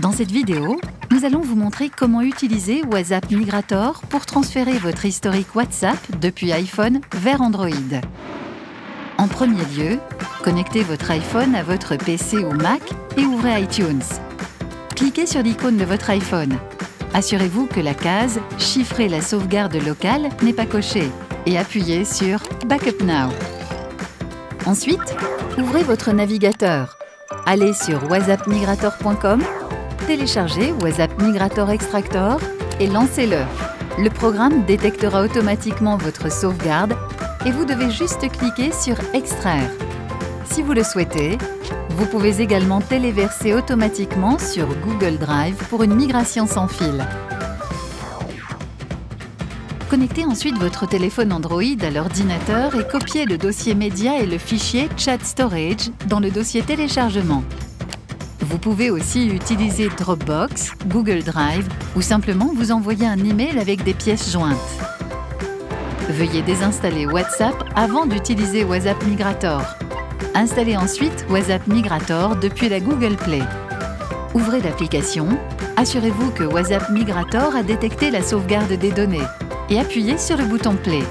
Dans cette vidéo, nous allons vous montrer comment utiliser WhatsApp Migrator pour transférer votre historique WhatsApp depuis iPhone vers Android. En premier lieu, connectez votre iPhone à votre PC ou Mac et ouvrez iTunes. Cliquez sur l'icône de votre iPhone. Assurez-vous que la case « Chiffrer la sauvegarde locale » n'est pas cochée et appuyez sur « Backup Now ». Ensuite, ouvrez votre navigateur. Allez sur whatsappmigrator.com téléchargez WhatsApp Migrator Extractor et lancez-le. Le programme détectera automatiquement votre sauvegarde et vous devez juste cliquer sur Extraire. Si vous le souhaitez, vous pouvez également téléverser automatiquement sur Google Drive pour une migration sans fil. Connectez ensuite votre téléphone Android à l'ordinateur et copiez le dossier média et le fichier Chat Storage dans le dossier téléchargement. Vous pouvez aussi utiliser Dropbox, Google Drive ou simplement vous envoyer un email avec des pièces jointes. Veuillez désinstaller WhatsApp avant d'utiliser WhatsApp Migrator. Installez ensuite WhatsApp Migrator depuis la Google Play. Ouvrez l'application, assurez-vous que WhatsApp Migrator a détecté la sauvegarde des données et appuyez sur le bouton Play.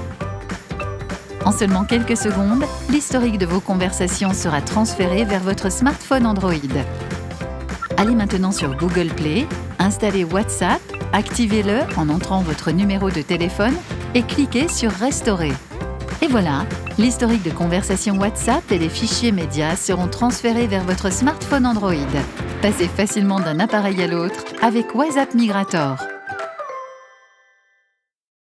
En seulement quelques secondes, l'historique de vos conversations sera transféré vers votre smartphone Android. Allez maintenant sur Google Play, installez WhatsApp, activez-le en entrant votre numéro de téléphone et cliquez sur Restaurer. Et voilà, l'historique de conversation WhatsApp et les fichiers médias seront transférés vers votre smartphone Android. Passez facilement d'un appareil à l'autre avec WhatsApp Migrator.